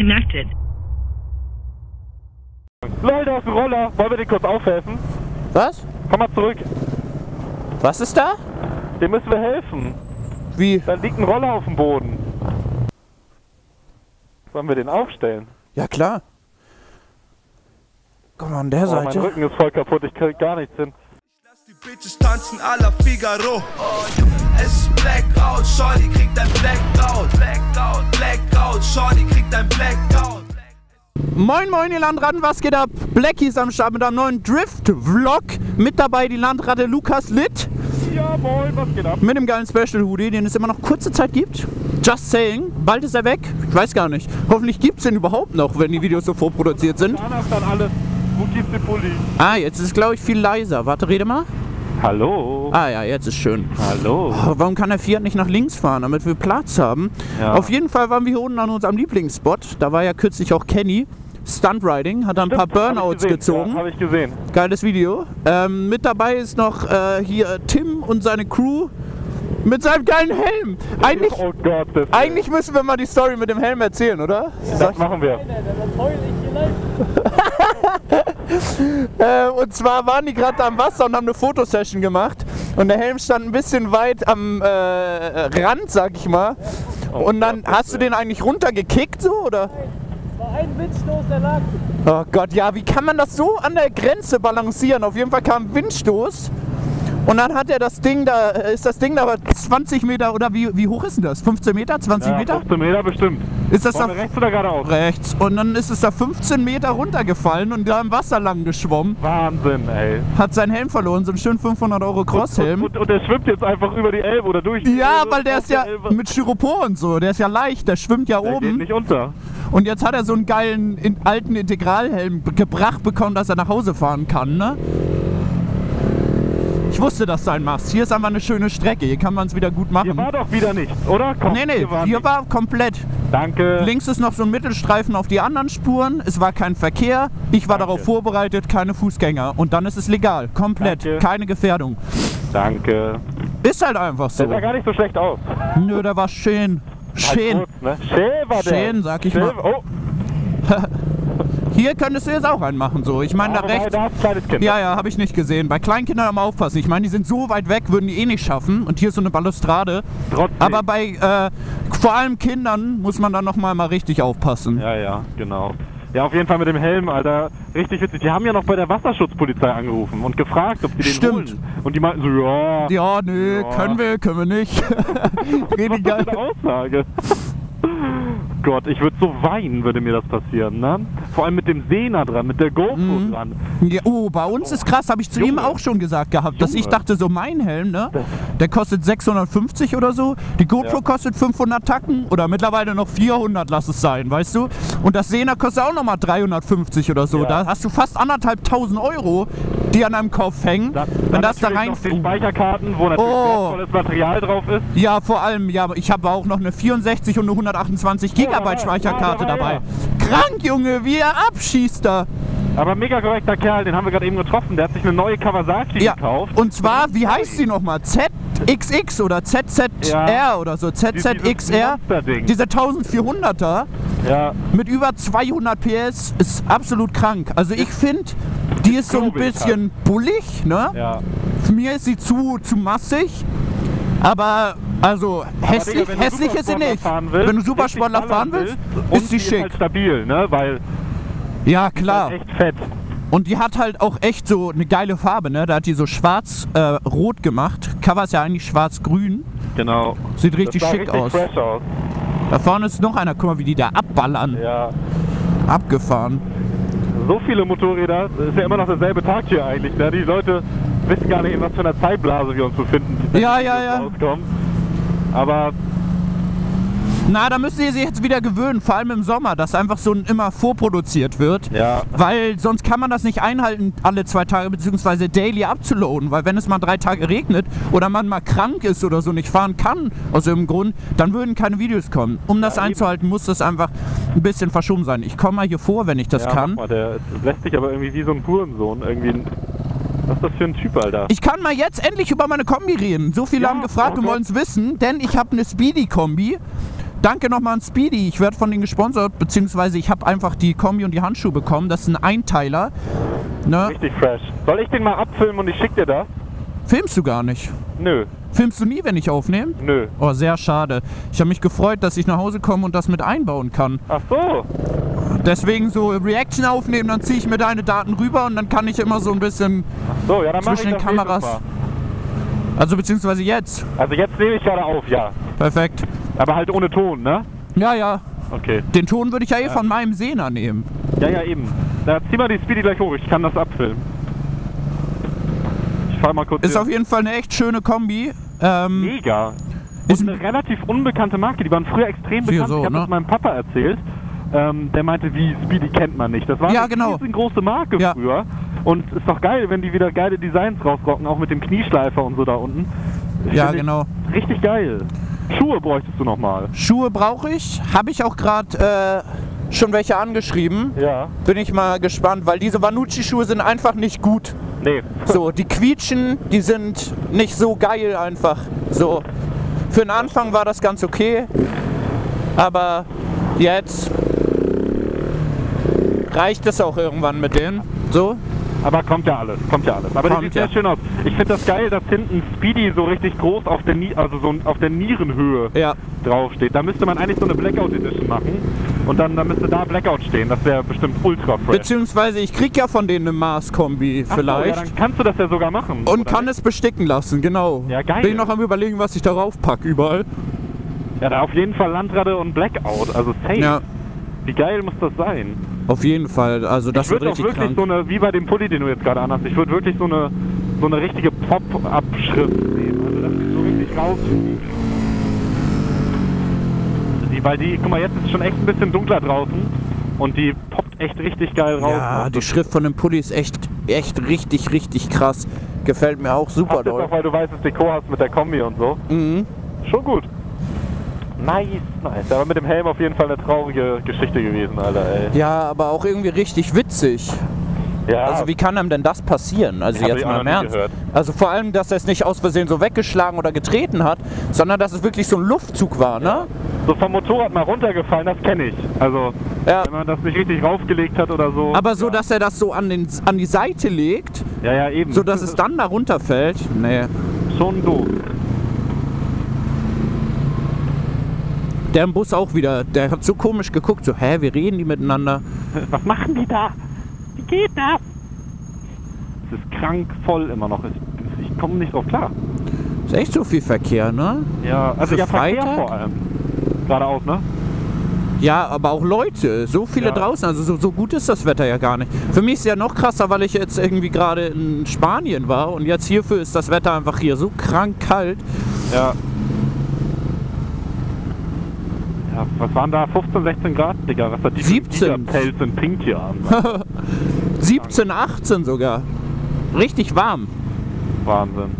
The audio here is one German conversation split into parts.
disconnected. Leute, da ist ein Roller. Wollen wir den kurz aufhelfen? Was? Komm mal zurück. Was ist da? Dem müssen wir helfen. Wie? Da liegt ein Roller auf dem Boden. Sollen wir den aufstellen? Ja, klar. Guck mal, an der Oh, mein Seite. Rücken ist voll kaputt. Ich krieg gar nichts hin. Bitches tanzen à la Figaro. Es ist Blackout, Shorty kriegt ein Blackout. Blackout, Blackout, Shorty kriegt ein Blackout. Moin Moin ihr Landratten, was geht ab? Blackie ist am Start mit einem neuen Drift-Vlog. Mit dabei die Landratte Lukas Litt. Ja, moin, was geht ab? Mit dem geilen Special Hoodie, den es immer noch kurze Zeit gibt. Just saying, bald ist er weg. Ich weiß gar nicht. Hoffentlich gibt es den überhaupt noch, wenn die Videos so vorproduziert sind. Danach dann alles. Wo gibt's den Pulli? Ah, jetzt ist es glaube ich viel leiser. Warte, rede mal. Hallo. Ah ja, jetzt ist schön. Hallo. Oh, Warum kann der Fiat nicht nach links fahren, damit wir Platz haben? Ja. Auf jeden Fall waren wir hier unten an unserem Lieblingsspot. Da war ja kürzlich auch Kenny. Stunt Riding, hat da ein paar Burnouts gezogen. Ja, habe ich gesehen. Geiles Video. Ähm, mit dabei ist noch äh, hier Tim und seine Crew mit seinem geilen Helm. Eigentlich, Oh Gott, das, eigentlich müssen wir mal die Story mit dem Helm erzählen, oder? das machen wir. Äh, und zwar waren die gerade am Wasser und haben eine Fotosession gemacht. Und der Helm stand ein bisschen weit am äh, Rand, sag ich mal. Und dann Gott, hast du den eigentlich runtergekickt so oder? war ein Windstoß, der lag. Oh Gott, ja, wie kann man das so an der Grenze balancieren? Auf jeden Fall kam ein Windstoß. Und dann hat er das Ding da, ist das Ding da aber 20 Meter oder wie, wie hoch ist denn das? 15 Meter? 20 Ja, Meter? 15 Meter bestimmt. Ist das da Wollen wir rechts oder geradeaus? rechts? Und dann ist es da 15 Meter runtergefallen und da im Wasser lang geschwommen. Wahnsinn, ey. Hat seinen Helm verloren, so einen schönen 500 Euro Crosshelm. Und, und, und der schwimmt jetzt einfach über die Elbe oder durch die Ja, Elbe, weil der ist ja Elbe. mit Styropor und so, der ist ja leicht, der schwimmt ja Der geht oben. nicht unter. Und jetzt hat er so einen geilen in, alten Integralhelm gebracht bekommen, dass er nach Hause fahren kann, ne? Ich wusste, dass du einen machst. Hier ist einfach eine schöne Strecke, hier kann man es wieder gut machen. Hier war doch wieder nichts, oder? Komm, nee, nee, war hier war komplett. Danke. Links ist noch so ein Mittelstreifen auf die anderen Spuren. Es war kein Verkehr. Ich war Danke. darauf vorbereitet, keine Fußgänger. Und dann ist es legal. Komplett. Danke. Keine Gefährdung. Danke. Ist halt einfach so. Der sah gar nicht so schlecht aus. Nö, der war schön. Schön. Halt kurz, ne? Schön war der. Schön, sag ich Schön. mal. Oh, Hier könntest du jetzt auch einen machen. So. Ich meine, da rechts. da ist ein kleines Kind. Ja, ja, habe ich nicht gesehen. Bei Kleinkindern am aufpassen. Ich meine, die sind so weit weg, würden die eh nicht schaffen. Und hier ist so eine Balustrade. Trotzdem. Aber bei äh, vor allem Kindern muss man dann noch mal, richtig aufpassen. Ja, ja, genau. Ja, auf jeden Fall mit dem Helm, Alter. Richtig witzig. Die haben ja noch bei der Wasserschutzpolizei angerufen und gefragt, ob die den Stimmt. holen. Und die meinten so, ja, Ja, nö, Ja. können wir, können wir nicht. Was ist eine Aussage? Gott, ich würde so weinen, würde mir das passieren, ne? Vor allem mit dem Sehner dran, mit der GoPro Mhm. dran. Ja, oh, bei uns ist krass, habe ich zu ihm Junge. auch schon gesagt gehabt, dass ich Junge. dachte, so mein Helm, ne, der kostet 650 oder so, die GoPro Ja. kostet 500 Tacken oder mittlerweile noch 400, lass es sein, weißt du? Und das Sehner kostet auch nochmal 350 oder so, Ja. da hast du fast anderthalb tausend Euro, die an deinem Kopf hängen, Da, wenn das da rein... noch die Speicherkarten, wo natürlich Oh. wertvolles Material drauf ist. Ja, vor allem, ja, ich habe auch noch eine 64 und eine 128 Gigabyte Speicherkarte ja, dabei. ja. Krank, Junge, wie er abschießt da. Aber mega korrekter Kerl, den haben wir gerade eben getroffen. Der hat sich eine neue Kawasaki Ja, gekauft. und zwar, wie heißt sie nochmal? ZXX oder ZZR Ja. oder so, ZZXR. Monsterding. Diese 1400er Ja, mit über 200 PS ist absolut krank. Also ich finde, die ist so ein kurbelig bisschen bullig, ne? ja. Für mir ist sie zu, zu massig. Aber, also, hässlich, Digga, hässlich ist sie nicht. willst, wenn du Supersportler fahren willst, ist sie schick. halt stabil, ne? Weil Ja, klar. ist halt echt fett. Und die hat halt auch echt so eine geile Farbe, ne? Da hat die so schwarz-rot gemacht. Cover ist ja eigentlich schwarz-grün. Genau. Sieht richtig schick richtig aus. fresh aus. Da vorne ist noch einer, guck mal, wie die da abballern. Ja. Abgefahren. So viele Motorräder, das ist ja immer noch derselbe Tag hier eigentlich, ne? Die Leute wissen gar nicht, in was für einer Zeitblase wir uns befinden. Ja, die ja, ja. Rauskommen. Aber Na, da müsst ihr sich jetzt wieder gewöhnen, vor allem im Sommer, dass einfach so ein immer vorproduziert wird. ja, Weil sonst kann man das nicht einhalten, alle zwei Tage beziehungsweise daily abzuloaden. Weil wenn es mal drei Tage regnet oder man mal krank ist oder so nicht fahren kann, aus irgendeinem Grund, dann würden keine Videos kommen. Um das Ja, eben. einzuhalten, muss das einfach ein bisschen verschoben sein. Ich komme mal hier vor, wenn ich das ja, kann. Mal, der lässt sich aber irgendwie wie so ein Hurensohn. Irgendwie was ist das für ein Typ, Alter? Ich kann mal jetzt endlich über meine Kombi reden. So viele Ja, haben gefragt oh und wollen es wissen, denn ich habe eine Speedy-Kombi. Danke nochmal an Speedy. Ich werde von denen gesponsert, beziehungsweise ich habe einfach die Kombi und die Handschuhe bekommen. Das ist ein Einteiler. Ne? Richtig fresh. Soll ich den mal abfilmen und ich schick dir das? Filmst du gar nicht? Nö, Filmst du nie, wenn ich aufnehme? nö. Oh, sehr schade. Ich habe mich gefreut, dass ich nach Hause komme und das mit einbauen kann. Ach so. Deswegen so Reaction aufnehmen, dann ziehe ich mir deine Daten rüber und dann kann ich immer so ein bisschen, So, ja, Zwischen den das Kameras. also beziehungsweise jetzt. Also jetzt nehme ich gerade auf, ja. Perfekt. Aber halt ohne Ton, ne? Ja, ja. Okay. Den Ton würde ich ja eh von meinem Sehner nehmen. Ja, ja, eben. Da zieh mal die Speedy gleich hoch, ich kann das abfilmen. Ich fahr mal kurz Ist hier. auf jeden Fall eine echt schöne Kombi. Ähm, Mega. Ist eine relativ unbekannte Marke. Die waren früher extrem bekannt. so, ich habe ne? das meinem Papa erzählt. Ähm, der meinte, wie Speedy kennt man nicht. Das war Ja, eine genau. riesengroße Marke Ja. früher. Und ist doch geil, wenn die wieder geile Designs rausrocken, auch mit dem Knieschleifer und so da unten. Ja, ich genau. Richtig geil. Schuhe bräuchtest du nochmal. Schuhe brauche ich. Habe ich auch gerade äh, schon welche angeschrieben. Ja. Bin ich mal gespannt, weil diese Vanucci-Schuhe sind einfach nicht gut. Nee. So, die quietschen, die sind nicht so geil einfach. So, für den Anfang war das ganz okay, aber jetzt reicht es auch irgendwann mit denen. So, Aber kommt ja alles, kommt ja alles. Aber Kommt sieht sehr ja. schön aus. Ich finde das geil, dass hinten Speedy so richtig groß auf der, Nie also so auf der Nierenhöhe ja. draufsteht. Da müsste man eigentlich so eine Blackout Edition machen und dann, dann müsste da Blackout stehen. Das wäre bestimmt ultra fresh. Beziehungsweise ich krieg ja von denen eine Mars-Kombi Ach so, ja, vielleicht. dann kannst du das ja sogar machen. und kann nicht? es besticken lassen, genau. Ja, geil. Bin ich noch am überlegen, was ich darauf packe, überall. Ja, da auf jeden Fall Landratte und Blackout. Also safe. Ja, Wie geil muss das sein? Auf jeden Fall. Also das ich wird würde auch richtig wirklich krank. so eine, wie bei dem Pulli, den du jetzt gerade anhast, ich würde wirklich so eine, so eine richtige Pop-Up-Schrift nehmen. Also dass die so richtig raus. Die, weil die, guck mal, jetzt ist es schon echt ein bisschen dunkler draußen und die poppt echt richtig geil raus. Ja, Also die Schrift von dem Pulli ist echt, echt richtig, richtig krass. Gefällt mir auch super passt doll. auch, weil du weißes Dekor hast mit der Kombi und so. Mhm. Schon gut. Nice, nice. Aber mit dem Helm auf jeden Fall eine traurige Geschichte gewesen, Alter, ey. Ja, aber auch irgendwie richtig witzig. Ja, Also wie kann einem denn das passieren? Also jetzt ich auch mal im Ernst. Also vor allem, dass er es nicht aus Versehen so weggeschlagen oder getreten hat, sondern dass es wirklich so ein Luftzug war, ne? so vom Motorrad mal runtergefallen, das kenne ich. Also, Ja. wenn man das nicht richtig raufgelegt hat oder so. Aber so, dass er das so an, den, an die Seite legt, Ja, ja, eben. so dass es dann da runterfällt. Nee. Schon doof. Der im Bus auch wieder, der hat so komisch geguckt, so, hä, wir reden die miteinander. Was machen die da? Wie geht das? Es ist krank voll immer noch. Ich, ich komme nicht drauf klar. Ist echt so viel Verkehr, ne? Ja, also Für ja, Verkehr Freitag? vor allem. Geradeaus, ne? Ja, aber auch Leute, so viele Ja. draußen, also so, so gut ist das Wetter ja gar nicht. Für mich ist es ja noch krasser, weil ich jetzt irgendwie gerade in Spanien war und jetzt hierfür ist das Wetter einfach hier so krank kalt. Ja. Was waren da? 15, 16 Grad, Digga? Was hat die 17. Pelz in Pink hier an? 17, 18 sogar. Richtig warm. Wahnsinn.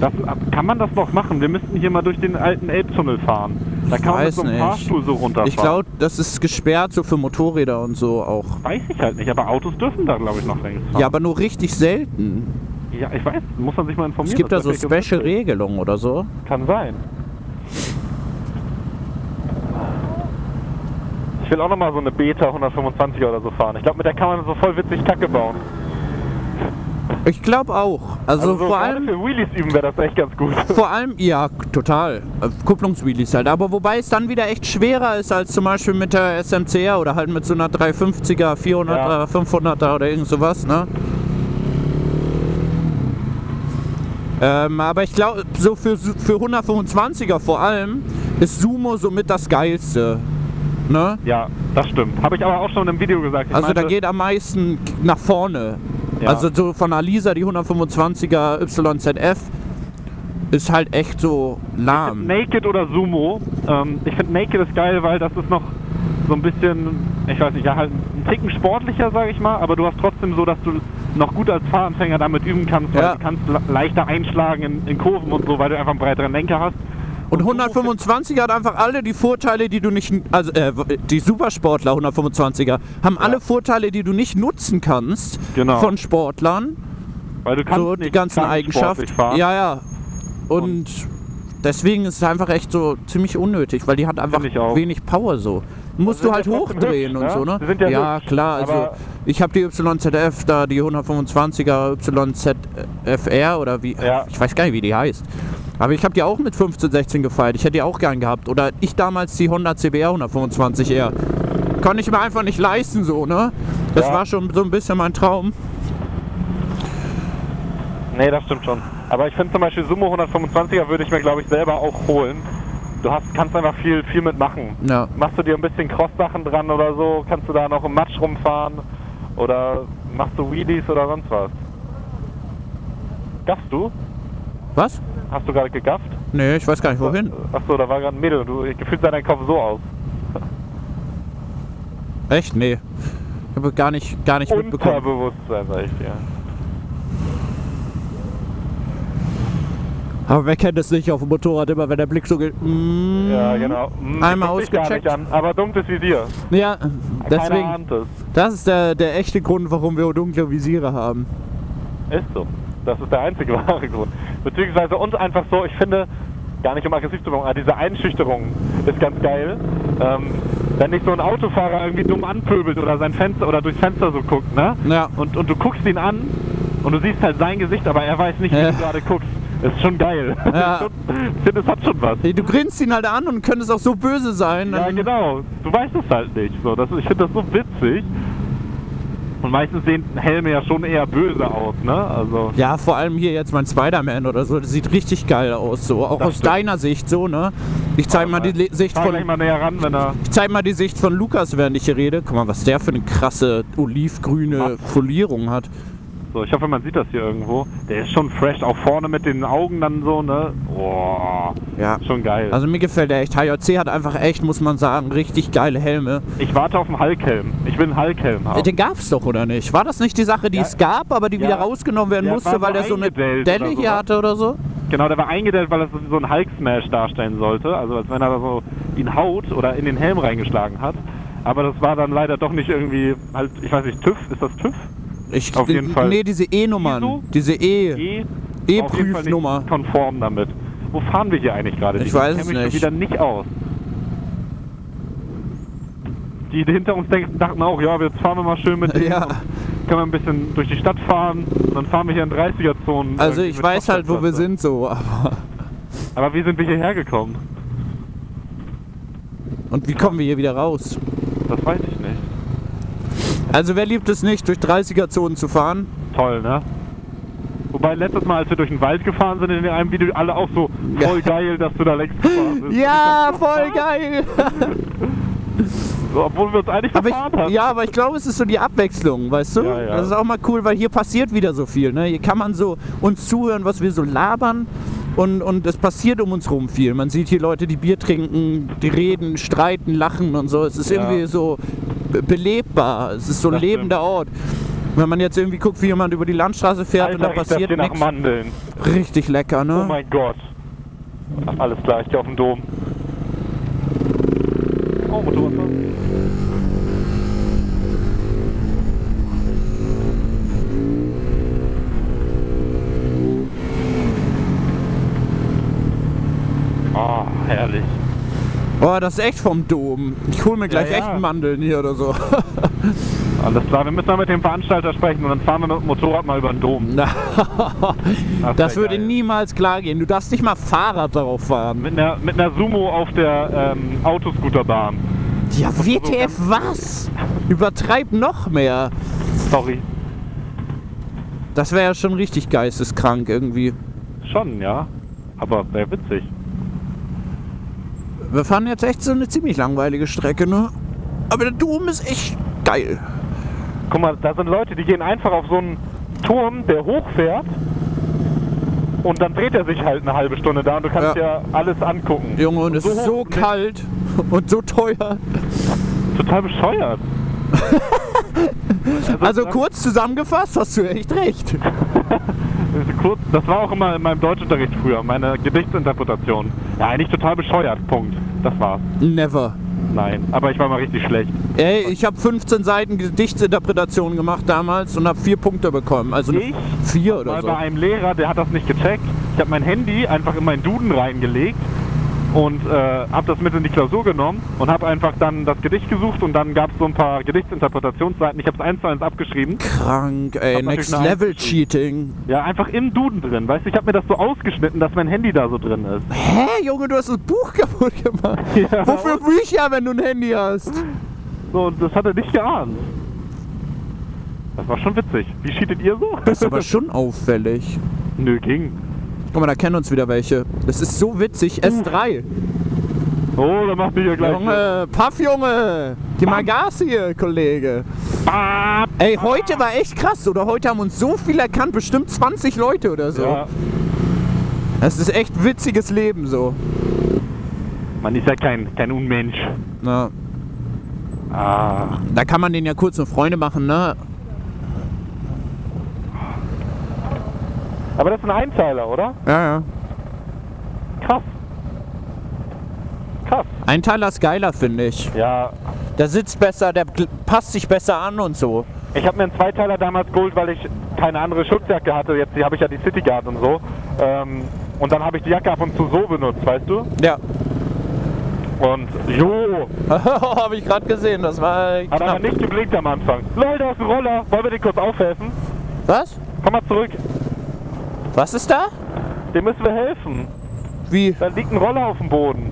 Das, kann man das noch machen? Wir müssten hier mal durch den alten Elbtunnel fahren. Da Ich kann man mit so einem nicht. Fahrstuhl so runterfahren. Ich glaube, das ist gesperrt so für Motorräder und so auch. Weiß ich halt nicht, aber Autos dürfen da, glaube ich, noch längst fahren. Ja, aber nur richtig selten. Ja, ich weiß, muss man sich mal informieren. Es gibt da so ist vielleicht ganz Special witzig. Regelungen oder so. Kann sein. Ich will auch nochmal so eine Beta 125er oder so fahren. Ich glaube, mit der kann man so voll witzig Kacke bauen. Ich glaube auch. Also, so vor allem, für Wheelies üben wäre das echt ganz gut. vor allem, ja, total. Äh, Kupplungswheelies halt. Aber wobei es dann wieder echt schwerer ist als zum Beispiel mit der SMCR oder halt mit so einer 350er, 400er, Ja. 500er oder irgend sowas, ne? Ähm, aber ich glaube, so für, für 125er vor allem ist Sumo somit das geilste. Ne? Ja, das stimmt. Habe ich aber auch schon im Video gesagt. Ich Also da meinte- geht am meisten nach vorne. Ja. Also so von Alisa, die 125er YZF, ist halt echt so lahm. Naked oder Sumo. Ähm, ich finde Naked ist geil, weil das ist noch so ein bisschen, ich weiß nicht, ja halt ein Ticken sportlicher, sage ich mal, aber du hast trotzdem so, dass du noch gut als Fahranfänger damit üben kannst, weil Ja. du kannst le- leichter einschlagen in, in Kurven und so, weil du einfach einen breiteren Lenker hast. Und 125er hat einfach alle die Vorteile, die du nicht, also äh, die Supersportler 125er haben alle Vorteile, die du nicht nutzen kannst Genau. von Sportlern. Weil du kannst So die ganzen ganz Eigenschaften. Ja, ja. Und deswegen ist es einfach echt so ziemlich unnötig, weil die hat einfach wenig Power so. Musst du halt ja hochdrehen hübsch, und ne? so, ne? Sind ja hübsch, klar, also ich habe die YZF da, die 125er YZFR oder wie, Ja. ich weiß gar nicht, wie die heißt. Aber ich habe die auch mit 15, 16 gefeiert. Ich hätte die auch gern gehabt. Oder ich damals die Honda CBR 125R. Konnte ich mir einfach nicht leisten so, ne? Das Ja. war schon so ein bisschen mein Traum. Nee, das stimmt schon. Aber ich finde zum Beispiel Sumo 125er würde ich mir, glaube ich, selber auch holen. Du hast, kannst einfach viel, viel mitmachen. Ja. Machst du dir ein bisschen Cross-Sachen dran oder so? Kannst du da noch im Matsch rumfahren? Oder machst du Wheelies oder sonst was? Gaffst du? Was? Hast du gerade gegafft? Nee, ich weiß gar nicht wohin. Achso, da war gerade ein Mädel. Du, gefühlt sah dein Kopf so aus. Echt? Nee. Ich habe gar nicht, gar nicht mitbekommen. Unterbewusstsein, sag ich dir. Aber wer kennt es nicht auf dem Motorrad immer, wenn der Blick so geht. Mm, Ja, genau. Hm, Einmal ausgecheckt. nicht An, aber dunkles Visier. Ja, deswegen. Das ist der, der echte Grund, warum wir dunkle Visiere haben. Ist so. Das ist der einzige wahre Grund. Beziehungsweise uns einfach so, ich finde, gar nicht um aggressiv zu machen, aber diese Einschüchterung ist ganz geil. Ähm, wenn dich so ein Autofahrer irgendwie dumm anpöbelt oder sein Fenster oder durchs Fenster so guckt, ne? Ja. Und, und du guckst ihn an und du siehst halt sein Gesicht, aber er weiß nicht, wie Ja. du gerade guckst. Das ist schon geil. Ja. ich finde, es hat schon was. Du grinst ihn halt an und könntest auch so böse sein. Ja, genau. Du weißt es halt nicht. So, das, ich finde das so witzig. Und meistens sehen Helme ja schon eher böse aus, ne? Also. Ja, vor allem hier jetzt mein Spider-Man oder so, das sieht richtig geil aus, so. Auch Das aus stimmt. deiner Sicht, so, ne? Ich zeig mal die Le- Sicht von. mal näher ran, wenn er. Ich zeig mal die Sicht von Lukas, während ich hier rede. Guck mal, was der für eine krasse olivgrüne Folierung hat. So, ich hoffe, man sieht das hier irgendwo. Der ist schon fresh, auch vorne mit den Augen dann so, ne? Boah, Ja. schon geil. Also mir gefällt der echt. HJC hat einfach echt, muss man sagen, richtig geile Helme. ich warte auf einen Hulkhelm. Ich will einen Hulkhelm haben. Den gab's doch, oder nicht? War das nicht die Sache, die Ja. es gab, aber die Ja. wieder rausgenommen werden Ja, musste, weil der so eine Delle hier hatte oder so? Genau, der war eingedellt, weil er so einen Hulk-Smash darstellen sollte. Also als wenn er so ihn haut oder in den Helm reingeschlagen hat. Aber das war dann leider doch nicht irgendwie, halt, ich weiß nicht, TÜV, ist das TÜV? Ich, Auf jeden Fall. Nee, diese E-Nummern. ISO? Diese E. E? E-Prüfnummer. Nicht konform damit. Wo fahren wir hier eigentlich gerade? Ich weiß es nicht. wieder nicht aus. Die hinter uns denken, dachten auch, ja, jetzt fahren wir mal schön mit denen. Ja. Können wir ein bisschen durch die Stadt fahren. Dann fahren wir hier in 30er-Zonen. Also ich weiß halt, wo wir sind so. Aber Aber wie sind wir hierher gekommen? Und wie kommen wir hier wieder raus? Das weiß ich nicht. Also wer liebt es nicht, durch 30er-Zonen zu fahren? Toll, ne? Wobei letztes Mal, als wir durch den Wald gefahren sind, in einem Video alle auch so voll geil, dass du da längst gefahren bist. Ja, voll geil! So, obwohl wir uns eigentlich Aber verfahren ich, haben. ja, aber ich glaube, es ist so die Abwechslung, weißt du? Ja, ja. Das ist auch mal cool, weil hier passiert wieder so viel. Ne? Hier kann man so uns zuhören, was wir so labern. Und, und es passiert um uns rum viel. Man sieht hier Leute, die Bier trinken, die reden, streiten, lachen und so. Es ist Ja. irgendwie so belebbar. Es ist so ein Das lebender Ort. Wenn man jetzt irgendwie guckt, wie jemand über die Landstraße fährt und da Alter, riecht das passiert nichts. Mandeln. Richtig lecker, Oh ne? mein Gott. Alles klar, ich geh auf den Dom. Oh, Motorradfahrer. Oh, herrlich. Oh, das ist echt vom Dom. Ich hole mir gleich ja. echt einen Mandeln hier oder so. Alles klar, wir müssen mal mit dem Veranstalter sprechen und dann fahren wir mit dem Motorrad mal über den Dom. das wär würde geil. niemals klar gehen. Du darfst nicht mal Fahrrad darauf fahren. Mit einer, mit einer Sumo auf der ähm, Autoscooterbahn. Ja, WTF was? Übertreib noch mehr. Sorry. Das wäre ja schon richtig geisteskrank irgendwie. Schon, ja. Aber wäre witzig. Wir fahren jetzt echt so eine ziemlich langweilige Strecke, ne? Aber der Dom ist echt geil. Guck mal, da sind Leute, die gehen einfach auf so einen Turm, der hochfährt. Und dann dreht er sich halt eine halbe Stunde da und du kannst Ja. ja, alles angucken. Junge, und es ist hoch- so kalt und so teuer. Total bescheuert. Also das- kurz zusammengefasst, hast du echt recht. Ist kurz, das war auch immer in meinem Deutschunterricht früher, meine Gedichtsinterpretation. Ja, eigentlich total bescheuert, Punkt. Das war's. Never. Nein, aber ich war mal richtig schlecht. Ey, ich habe 15 Seiten Gedichtsinterpretation gemacht damals und habe vier Punkte bekommen. Also Ich? vier oder Mal so. bei einem Lehrer, der hat das nicht gecheckt. Ich habe mein Handy einfach in meinen Duden reingelegt und äh, habe das mit in die Klausur genommen und habe einfach dann das Gedicht gesucht und dann gab es so ein paar Gedichtsinterpretationsseiten. Ich habe es eins zu eins abgeschrieben. Krank, ey, Hab Next Level Cheating. Ja, einfach im Duden drin. Weißt du, ich habe mir das so ausgeschnitten, dass mein Handy da so drin ist. Hä, Junge, du hast das Buch kaputt gemacht. Ja. Wofür Bücher, wenn du ein Handy hast? So, und das hat er nicht geahnt. Das war schon witzig. Wie cheatet ihr so? Das ist aber schon auffällig. Nö, ging. Guck mal, da kennen uns wieder welche. Das ist so witzig. S3. Oh, da macht mich ja gleich. Junge, Paff, Junge. Gib mal Gas hier, Kollege. Ah, Ey, heute war echt krass, oder? Heute haben uns so viele erkannt, bestimmt 20 Leute oder so. ja. Das ist echt witziges Leben so. Man ist ja kein, kein Unmensch. Na, Ah. da kann man den ja kurz eine Freunde machen, ne? Aber das ist ein Einteiler, oder? Ja, ja. Krass. Krass. Einteiler ist geiler, finde ich. Ja. Der sitzt besser, der passt sich besser an und so. Ich habe mir einen Zweiteiler damals geholt, weil ich keine andere Schutzjacke hatte. Jetzt habe ich ja die City Guard und so. Ähm, und dann habe ich die Jacke ab und zu so benutzt, weißt du? Ja. Und jo, Habe ich gerade gesehen, das war hat aber knapp. nicht geblinkt am Anfang. Leute, da ist ein Roller. Wollen wir dir kurz aufhelfen? Was? Komm mal zurück. Was ist da? Dem müssen wir helfen. Wie? Da liegt ein Roller auf dem Boden.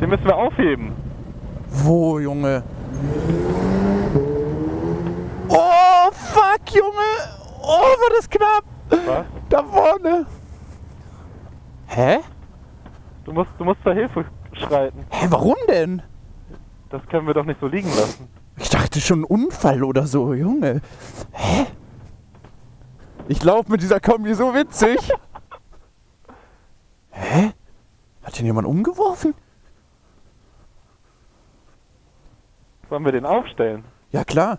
Den müssen wir aufheben. Wo, Junge? Oh, fuck, Junge! Oh, war das knapp! Was? Da vorne! Hä? Du musst, du musst zur Hilfe schreiten. Hä, warum denn? Das können wir doch nicht so liegen lassen. Ich dachte schon ein Unfall oder so, Junge. Hä? Ich laufe mit dieser Kombi so witzig. Hä? Hat den jemand umgeworfen? Sollen wir den aufstellen? Ja, klar.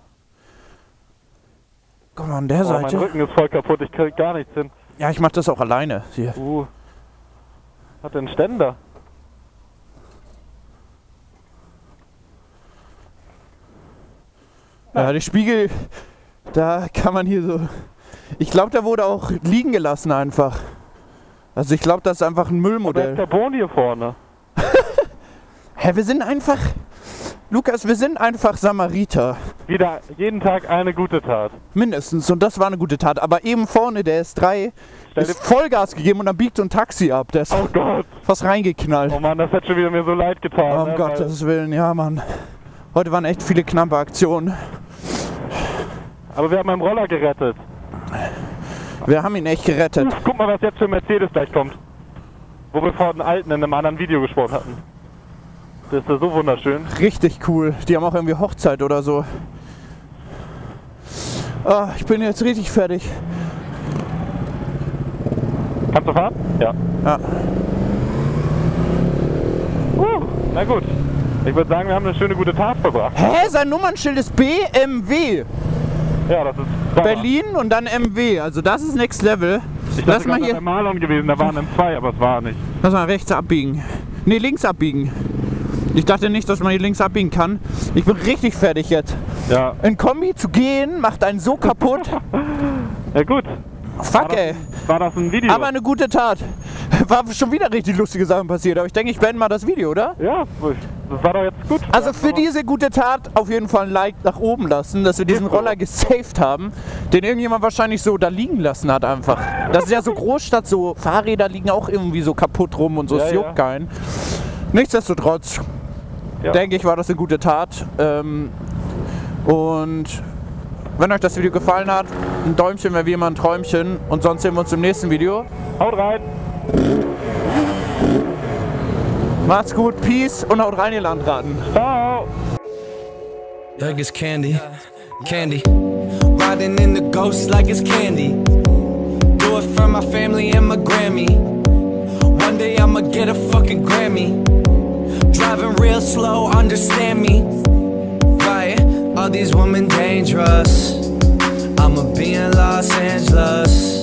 Guck mal, an der Oh, mein Seite. Rücken ist voll kaputt. Ich krieg gar nichts hin. Ja, ich mach das auch alleine. Hier. Uh. Hat den Ständer. Ja, der Spiegel, da kann man hier so. Ich glaube, der wurde auch liegen gelassen einfach. Also ich glaube, das ist einfach ein Wer ist Müllmodell. der Bohnen hier vorne? Hä, wir sind einfach. Lukas, wir sind einfach Samariter. Wieder jeden Tag eine gute Tat. Mindestens. Und das war eine gute Tat. Aber eben vorne, der S3, Stell ist Vollgas gegeben und dann biegt so ein Taxi ab. Der ist Oh Gott. fast reingeknallt. Oh Mann, das hätte schon wieder mir so leid getan. Oh, um ne? Gottes Willen, ja, Mann. Heute waren echt viele knappe Aktionen. Aber wir haben meinen Roller gerettet. Wir haben ihn echt gerettet. Uff, guck mal, was jetzt für ein Mercedes gleich kommt. Wo wir vor den alten in einem anderen Video gesprochen hatten. Das ist ja so wunderschön. Richtig cool. Die haben auch irgendwie Hochzeit oder so. Ah, ich bin jetzt richtig fertig. Kannst du fahren? Ja. Ja. Uh, na gut. Ich würde sagen, wir haben eine schöne gute Tat verbracht. Hä? Sein Nummernschild ist BMW. Ja, das ist Hammer. Berlin und dann MW. Also das ist Next Level. Ich Lass mal das hier. wäre Marlon gewesen, da waren dann zwei, aber es war nicht. Lass mal rechts abbiegen. Ne, links abbiegen. Ich dachte nicht, dass man hier links abbiegen kann. Ich bin richtig fertig jetzt. Ja. In Kombi zu gehen macht einen so kaputt. Ja gut. Fuck ey. War das ein Video? Aber eine gute Tat. War schon wieder richtig lustige Sachen passiert. Aber ich denke, ich beende mal das Video, oder? ja, das war doch jetzt gut. Also für diese gute Tat auf jeden Fall ein Like nach oben lassen, dass wir diesen. Roller gesaved haben, den irgendjemand wahrscheinlich so da liegen lassen hat einfach. Das ist ja so Großstadt, so Fahrräder liegen auch irgendwie so kaputt rum und so, es Ja, juckt ja. keinen. Nichtsdestotrotz Ja. denke ich, war das eine gute Tat. Ähm, und wenn euch das Video gefallen hat, ein Däumchen wäre wie immer ein Träumchen und sonst sehen wir uns im nächsten Video. Haut rein. Macht's gut, Peace und haut rein, ihr Landraten. Ciao. like it's candy, candy. Riding in the ghost like it's candy. Do it for my family and my Grammy. One day I'ma get a fucking Grammy. Driving real slow, understand me. Right, all these women dangerous. I'ma be in Los Angeles.